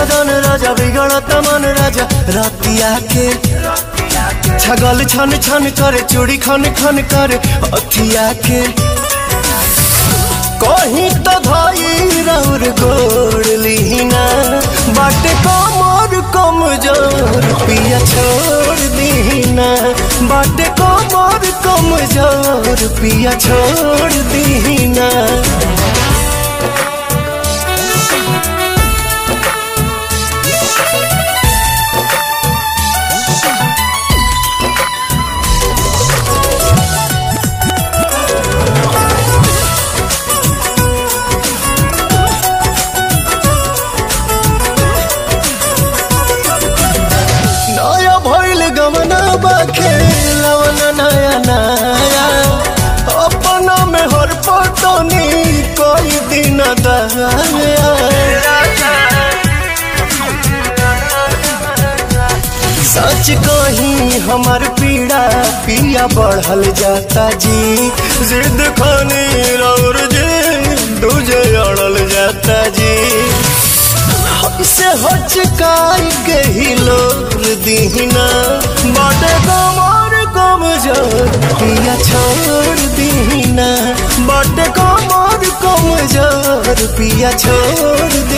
মদন রাজা বিগড়ত মন রাজা রাতি আকে। ছাগল ছন ছন করে, চুড়ি খন খন করে, অথি আকে। কহি তো ধাই রাউর গোড় লিহিনা, বাটে কমর কম জোর পিয়া ছোড় দিহিনা। বাটে কমর কম জোর পিয়া ছোড় দিহিনা। सच कही, हमार पीड़ा पिया बढ़ल जाता जी। जिद खानी और जी दूजे अड़ल जाता जी। से हचकाई के ही लोर दीना बाटे कमर कमज़ोर पिया छोड़ दीना। पिया छोड़